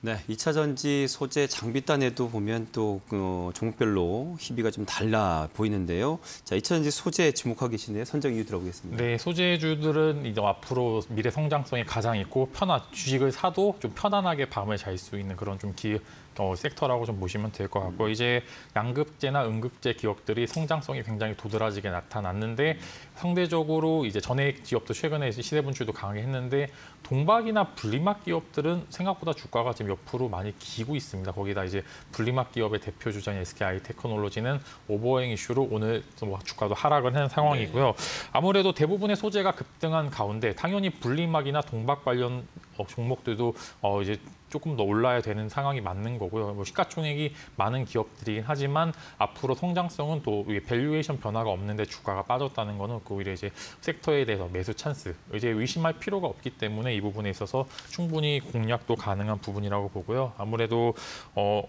네, 2차 전지 소재 장비단에도 보면 또 어, 종목별로 희비가 좀 달라 보이는데요. 자, 2차 전지 소재 주목하고 계시네요. 선정 이유 들어보겠습니다. 네, 소재주들은 이제 앞으로 미래 성장성이 가장 있고 편한 주식을 사도 좀 편안하게 밤을 잘 수 있는 그런 좀 기, 어, 섹터라고 좀 보시면 될 것 같고 이제 양극재나 음극재 기업들이 성장성이 굉장히 도드라지게 나타났는데 상대적으로 이제 전액 기업도 최근에 시세 분출도 강하게 했는데 동박이나 분리막 기업들은 생각보다 주가가 지금 옆으로 많이 기고 있습니다. 거기다 이제 분리막 기업의 대표 주자인 SKI 테크놀로지는 overhang 이슈로 오늘 뭐 주가도 하락을 한 상황이고요. 아무래도 대부분의 소재가 급등한 가운데 당연히 분리막이나 동박 관련 어, 종목들도 어, 이제 조금 더 올라야 되는 상황이 맞는 거고요. 뭐 시가총액이 많은 기업들이긴 하지만 앞으로 성장성은 또 valuation 변화가 없는데 주가가 빠졌다는 거는 오히려 이제 섹터에 대해서 매수 찬스, 이제 의심할 필요가 없기 때문에 이 부분에 있어서 충분히 공략도 가능한 부분이라고 보고요. 아무래도 어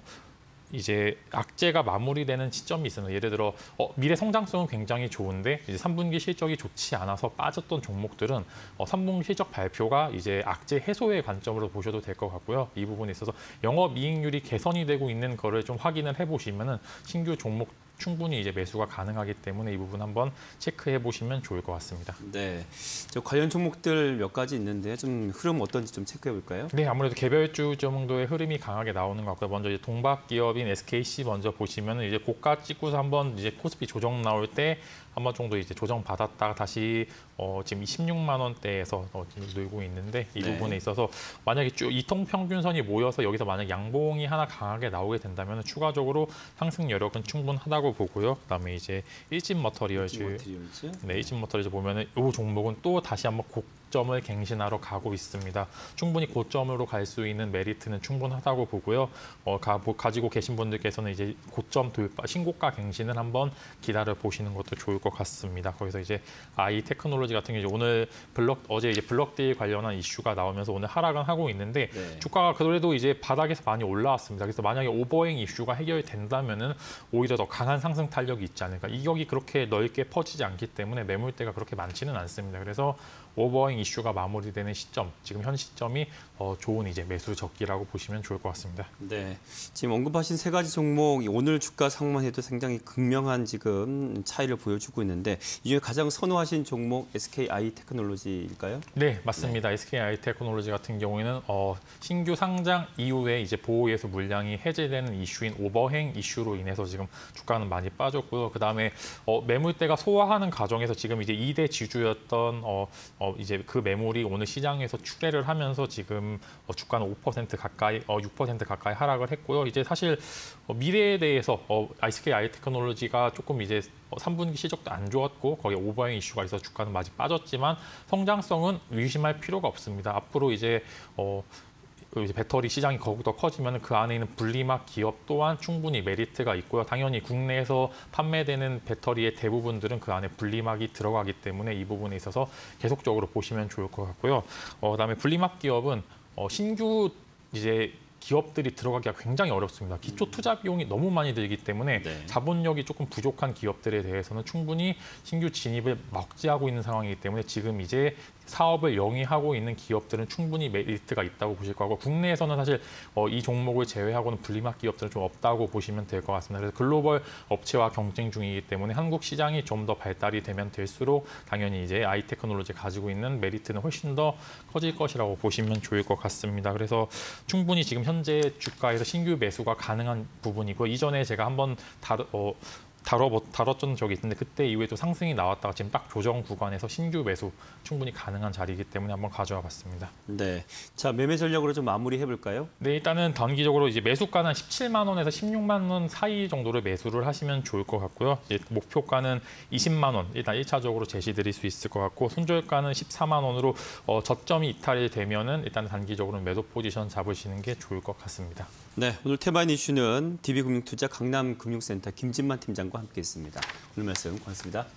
이제 악재가 마무리되는 시점이 있습니다. 예를 들어 어, 미래 성장성은 굉장히 좋은데 이제 3분기 실적이 좋지 않아서 빠졌던 종목들은 어, 3분기 실적 발표가 이제 악재 해소의 관점으로 보셔도 될 것 같고요. 이 부분에 있어서 영업 이익률이 개선이 되고 있는 거를 좀 확인을 해보시면은 신규 종목 충분히 이제 매수가 가능하기 때문에 이 부분 한번 체크해 보시면 좋을 것 같습니다. 네, 저 관련 종목들 몇 가지 있는데 좀 흐름 어떤지 좀 체크해 볼까요? 네, 아무래도 개별주 정도의 흐름이 강하게 나오는 것 같고요. 먼저 이제 동박 기업인 SKC 먼저 보시면 이제 고가 찍고서 한번 이제 코스피 조정 나올 때 한번 정도 이제 조정 받았다가 다시 어, 지금 26만 원대에서 어, 지금 늘고 있는데 이 네. 부분에 있어서 만약에 쭉 이통 평균선이 모여서 여기서 만약 양봉이 하나 강하게 나오게 된다면 추가적으로 상승 여력은 충분하다고 보고요. 그다음에 이제 일진 머터리얼즈. 네, 일진 머터리얼즈 보면은 이 종목은 또 다시 한번 고점을 갱신하러 가고 있습니다. 충분히 고점으로 갈 수 있는 메리트는 충분하다고 보고요. 어, 가, 보- 가지고 계신 분들께서는 이제 고점 돌파, 신고가 갱신을 한번 기다려 보시는 것도 좋을 것 같습니다. 거기서 이제 아이 테크놀로지 같은 경우 오늘 블럭 어제 이제 block deal 관련한 이슈가 나오면서 오늘 하락은 하고 있는데 네. 주가가 그래도 이제 바닥에서 많이 올라왔습니다. 그래서 만약에 overhang 이슈가 해결된다면은 오히려 더 강한 상승 탄력이 있지 않을까. 이격이 그렇게 넓게 퍼지지 않기 때문에 매물대가 그렇게 많지는 않습니다. 그래서 오버행 이슈가 마무리되는 시점, 지금 현 시점이 어, 좋은 이제 매수 적기라고 보시면 좋을 것 같습니다. 네, 지금 언급하신 세 가지 종목 오늘 주가 상만 해도 굉장히 극명한 지금 차이를 보여주고 있는데 이 중에 가장 선호하신 종목 SKI 테크놀로지일까요? 네, 맞습니다. SKI 테크놀로지 같은 경우에는 어, 신규 상장 이후에 이제 보호예수 물량이 해제되는 이슈인 오버행 이슈로 인해서 지금 주가는 많이 빠졌고요. 그 다음에 어, 매물대가 소화하는 과정에서 지금 이제 2대 지주였던 어, 어, 이제 그 매물이 오늘 시장에서 출회를 하면서 지금 어, 주가는 5% 가까이, 어, 6% 가까이 하락을 했고요. 이제 사실 어, 미래에 대해서 어, SKI 테크놀로지가 조금 이제 어, 3분기 실적도 안 좋았고 거기에 오버행 이슈가 있어서 주가는 많이 빠졌지만 성장성은 의심할 필요가 없습니다. 앞으로 이제 어, 그 이제 배터리 시장이 더욱더 커지면 그 안에 있는 분리막 기업 또한 충분히 메리트가 있고요. 당연히 국내에서 판매되는 배터리의 대부분들은 그 안에 분리막이 들어가기 때문에 이 부분에 있어서 계속적으로 보시면 좋을 것 같고요. 어, 그다음에 분리막 기업은 어, 신규 이제 기업들이 들어가기가 굉장히 어렵습니다. 기초 투자 비용이 너무 많이 들기 때문에 네. 자본력이 조금 부족한 기업들에 대해서는 충분히 신규 진입을 막지하고 있는 상황이기 때문에 지금 이제 사업을 영위하고 있는 기업들은 충분히 메리트가 있다고 보실 거고 국내에서는 사실 어, 이 종목을 제외하고는 분리막 기업들은 좀 없다고 보시면 될 것 같습니다. 그래서 글로벌 업체와 경쟁 중이기 때문에 한국 시장이 좀 더 발달이 되면 될수록 당연히 이제 아이 테크놀로지 가지고 있는 메리트는 훨씬 더 커질 것이라고 보시면 좋을 것 같습니다. 그래서 충분히 지금 현재 주가에서 신규 매수가 가능한 부분이고 이전에 제가 한번 다루, 어, 다뤄 다뤘던 적이 있는데 그때 이후에 도 상승이 나왔다가 지금 딱 조정 구간에서 신규 매수 충분히 가능한 자리이기 때문에 한번 가져와 봤습니다. 네, 자 매매 전략으로 좀 마무리해 볼까요? 네, 일단은 단기적으로 이제 매수가는 17만 원에서 16만 원 사이 정도를 매수를 하시면 좋을 것 같고요. 목표가는 20만 원 일단 1차적으로 제시드릴 수 있을 것 같고 손절가는 14만 원으로 어, 저점이 이탈이 되면은 일단 단기적으로 매도 포지션 잡으시는 게 좋을 것 같습니다. 네, 오늘 테마인 이슈는 DB금융투자 강남금융센터 김진만 팀 함께했습니다. 오늘 말씀 고맙습니다.